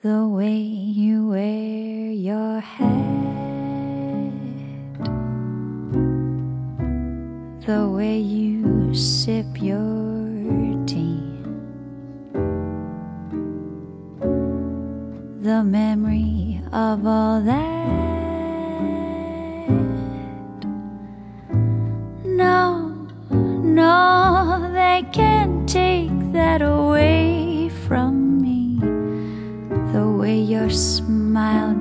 The way you wear your hat, the way you sip your tea, the memory of all that.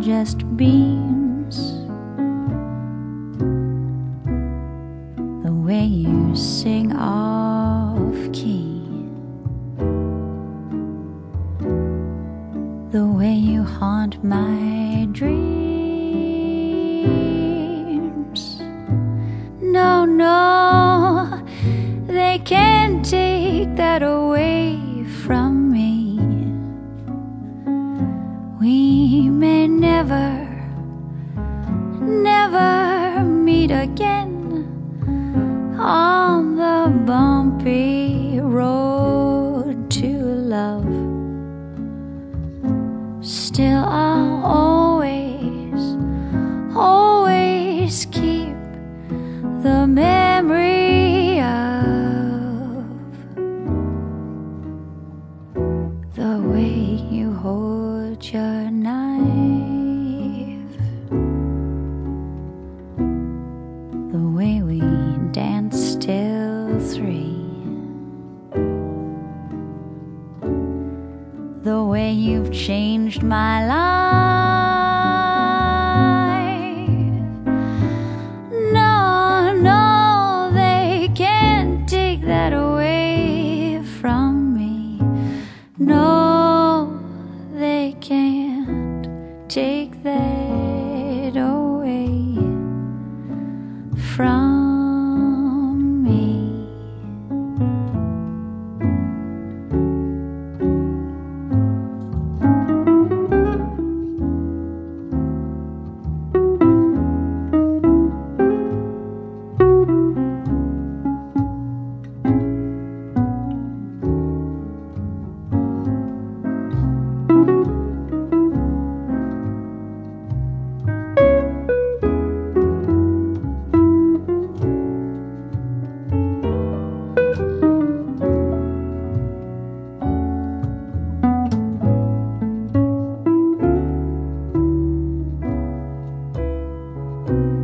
Just beams, the way you sing off key, the way you haunt my dreams. No, no, they can't take that away meet again on the bumpy road to love. Still, I'll The way you've changed my life. No, no, they can't take that away from me. No, they can't take that away from Bye.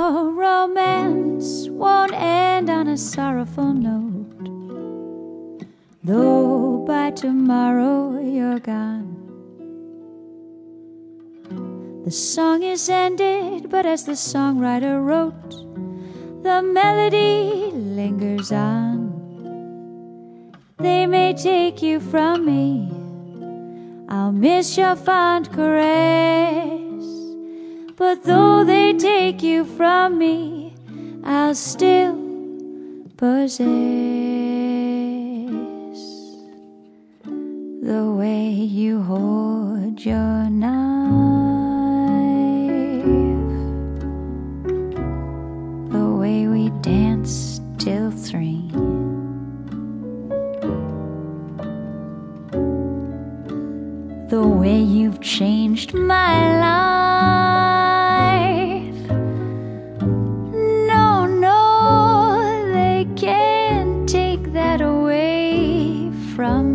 Our romance won't end on a sorrowful note. Though by tomorrow you're gone. The song is ended, but as the songwriter wrote, the melody lingers on. They may take you from me. I'll miss your fond caress. But though they take you from me, I'll still possess the way you hold your knife, the way we danced till three. The way you've changed my life. from